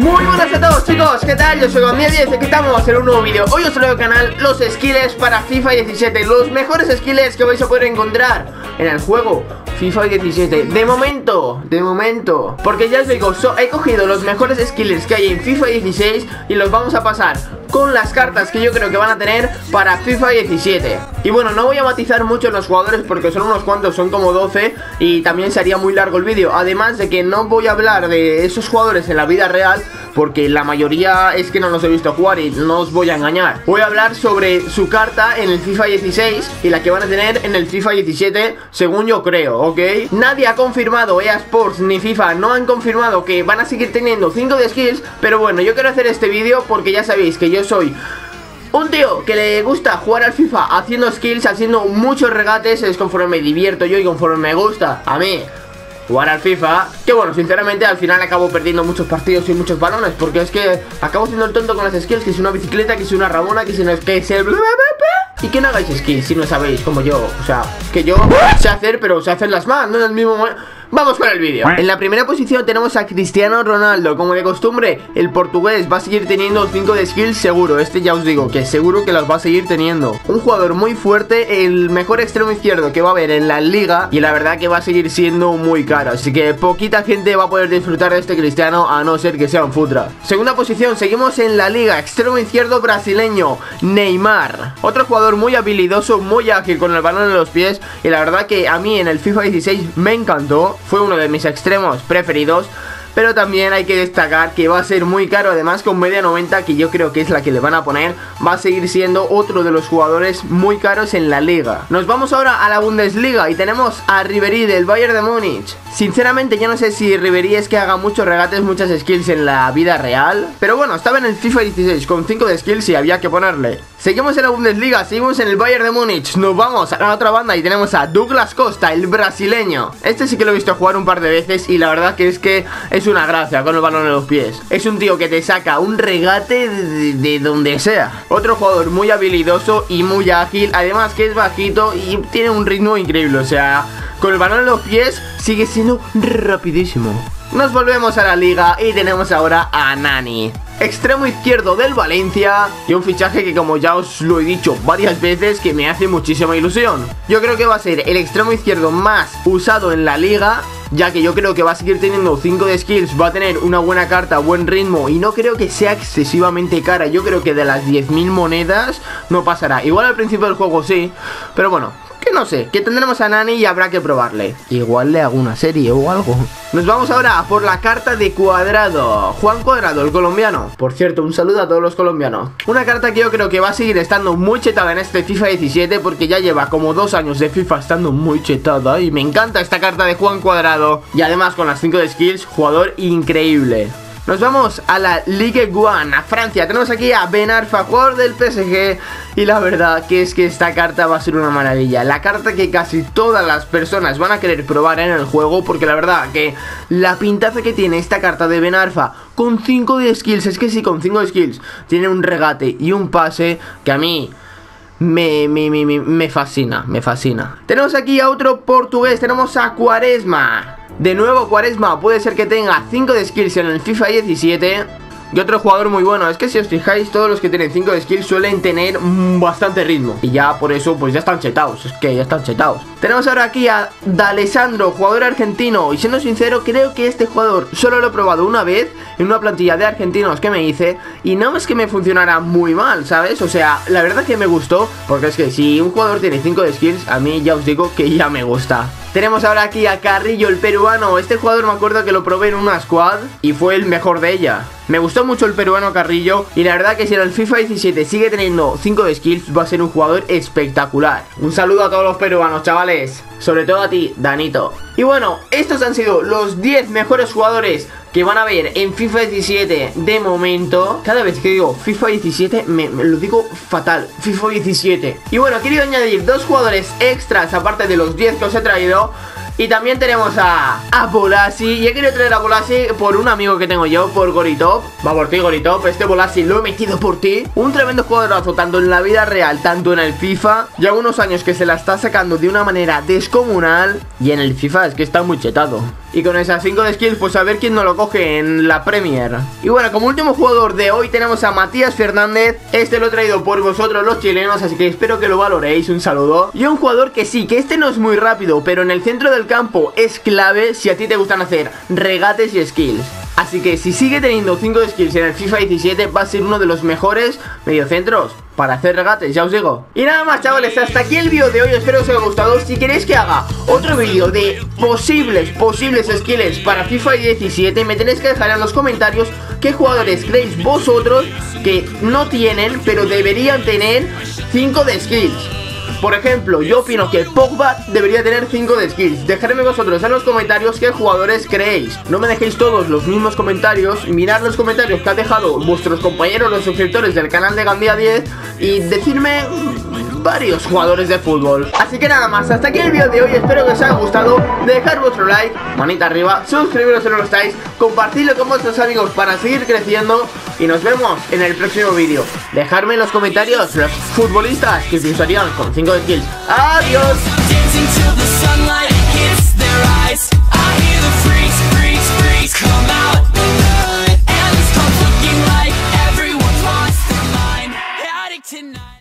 Muy buenas a todos chicos, ¿qué tal? Yo soy Gomia 10 aquí estamos hacer un nuevo vídeo Hoy os traigo al canal los skills para FIFA 17 Los mejores skills que vais a poder encontrar en el juego FIFA 17 De momento, de momento. Porque ya os digo, he cogido los mejores skills que hay en FIFA 16 Y los vamos a pasar con las cartas que yo creo que van a tener para FIFA 17 Y bueno, no voy a matizar mucho los jugadores porque son unos cuantos, son como 12 Y también sería muy largo el vídeo. Además de que no voy a hablar de esos jugadores en la vida real porque la mayoría es que no los he visto jugar y no os voy a engañar. Voy a hablar sobre su carta en el FIFA 16 y la que van a tener en el FIFA 17, según yo creo, ¿ok? Nadie ha confirmado, EA Sports ni FIFA no han confirmado que van a seguir teniendo 5 de skills, pero bueno, yo quiero hacer este vídeo porque ya sabéis que yo soy... Un tío que le gusta jugar al FIFA haciendo skills, haciendo muchos regates, es conforme me divierto yo y conforme me gusta a mí jugar al FIFA Que bueno, sinceramente al final acabo perdiendo muchos partidos y muchos balones Porque es que acabo siendo el tonto con las skills Que es una bicicleta, que es una Ramona, que si no es que es el... Y que no hagáis skills si no sabéis como yo O sea, que yo sé hacer pero sé hacer las más, no en el mismo momento Vamos con el vídeo. En la primera posición tenemos a Cristiano Ronaldo. Como de costumbre, el portugués va a seguir teniendo 5 de skills seguro. Este ya os digo, que seguro que los va a seguir teniendo. Un jugador muy fuerte, el mejor extremo izquierdo que va a haber en la liga. Y la verdad que va a seguir siendo muy caro. Así que poquita gente va a poder disfrutar de este Cristiano A no ser que sea un futra. Segunda posición, seguimos en la liga. Extremo izquierdo brasileño, Neymar. Otro jugador muy habilidoso, muy ágil con el balón en los pies. Y la verdad que a mí en el FIFA 16 me encantó fue uno de mis extremos preferidos pero también hay que destacar que va a ser muy caro, además con media 90, que yo creo que es la que le van a poner, va a seguir siendo otro de los jugadores muy caros en la liga. Nos vamos ahora a la Bundesliga y tenemos a Ribery del Bayern de Múnich. Sinceramente yo no sé si Ribery es que haga muchos regates, muchas skills en la vida real, pero bueno, estaba en el FIFA 16 con 5 de skills y había que ponerle. Seguimos en la Bundesliga, seguimos en el Bayern de Múnich, nos vamos a la otra banda y tenemos a Douglas Costa, el brasileño. Este sí que lo he visto jugar un par de veces y la verdad que es que una gracia con el balón en los pies. Es un tío que te saca un regate de, donde sea. Otro jugador muy habilidoso y muy ágil. Además que es bajito y tiene un ritmo increíble. O sea, con el balón en los pies sigue siendo rapidísimo. Nos volvemos a la liga y tenemos ahora a Nani extremo izquierdo del Valencia y un fichaje que como ya os lo he dicho varias veces que me hace muchísima ilusión. Yo creo que va a ser el extremo izquierdo más usado en la liga ya que yo creo que va a seguir teniendo 5 de skills, va a tener una buena carta, buen ritmo y no creo que sea excesivamente cara, yo creo que de las 10.000 monedas no pasará, igual al principio del juego sí, pero bueno, que no sé, que tendremos a Nani y habrá que probarle. Igual le hago una serie o algo. Nos vamos ahora por la carta de Cuadrado. Juan Cuadrado, el colombiano. Por cierto, un saludo a todos los colombianos. Una carta que yo creo que va a seguir estando muy chetada en este FIFA 17 porque ya lleva como dos años de FIFA estando muy chetada y me encanta esta carta de Juan Cuadrado. Y además con las 5 de skills, jugador increíble. Nos vamos a la Ligue 1, a Francia. Tenemos aquí a Ben Arfa, jugador del PSG. Y la verdad que es que esta carta va a ser una maravilla. La carta que casi todas las personas van a querer probar en el juego. Porque la verdad que la pintaza que tiene esta carta de Ben Arfa con 5 de skills. Es que si con 5 de skills tiene un regate y un pase que a mí me, me, me, me, fascina, me fascina. Tenemos aquí a otro portugués, tenemos a Cuaresma. De nuevo Cuaresma. Puede ser que tenga 5 de skills en el FIFA 17 y otro jugador muy bueno, es que si os fijáis, todos los que tienen 5 de skill suelen tener bastante ritmo. Y ya por eso, pues ya están chetados, es que ya están chetados. Tenemos ahora aquí a D'Alessandro, jugador argentino. Y siendo sincero, creo que este jugador solo lo he probado una vez en una plantilla de argentinos que me hice. Y no es que me funcionara muy mal, ¿sabes? O sea, la verdad que me gustó, porque es que si un jugador tiene 5 de skills, a mí ya os digo que ya me gusta. Tenemos ahora aquí a Carrillo, el peruano. Este jugador me acuerdo que lo probé en una squad y fue el mejor de ella. Me gustó mucho el peruano Carrillo y la verdad que si en el FIFA 17 sigue teniendo 5 de skills va a ser un jugador espectacular. Un saludo a todos los peruanos, chavales. Sobre todo a ti, Danito. Y bueno, estos han sido los 10 mejores jugadores que van a ver en FIFA 17 de momento. Cada vez que digo FIFA 17 me, lo digo fatal. FIFA 17. Y bueno, he querido añadir dos jugadores extras aparte de los 10 que os he traído. Y también tenemos a, a Y he querido traer a Bolasi por un amigo que tengo yo, por Goritop. Va por ti Goritop, este Bolasi lo he metido por ti. Un tremendo jugadorazo, tanto en la vida real, tanto en el FIFA. Ya unos años que se la está sacando de una manera descomunal. Y en el FIFA es que está muy chetado y con esas 5 de skills pues a ver quién no lo coge en la Premier. Y bueno, como último jugador de hoy tenemos a Matías Fernández, este lo he traído por vosotros los chilenos, así que espero que lo valoréis, un saludo. Y un jugador que sí, que este no es muy rápido, pero en el centro del campo es clave si a ti te gustan hacer regates y skills. Así que si sigue teniendo 5 skills en el FIFA 17 va a ser uno de los mejores mediocentros para hacer regates, ya os digo. Y nada más chavales, hasta aquí el vídeo de hoy, espero que os haya gustado. Si queréis que haga otro vídeo de posibles, posibles skills para FIFA 17, me tenéis que dejar en los comentarios qué jugadores creéis vosotros que no tienen, pero deberían tener 5 de skills. Por ejemplo, yo opino que Pogba debería tener 5 de skills. Dejadme vosotros en los comentarios qué jugadores creéis. No me dejéis todos los mismos comentarios. Mirad los comentarios que han dejado vuestros compañeros, los suscriptores del canal de Gambia 10 y decirme varios jugadores de fútbol. Así que nada más, hasta aquí el vídeo de hoy, espero que os haya gustado, dejar vuestro like, manita arriba, suscribiros si no lo estáis, compartidlo con vuestros amigos para seguir creciendo y nos vemos en el próximo vídeo. Dejadme en los comentarios los futbolistas que os con 5 de kills. ¡Adiós!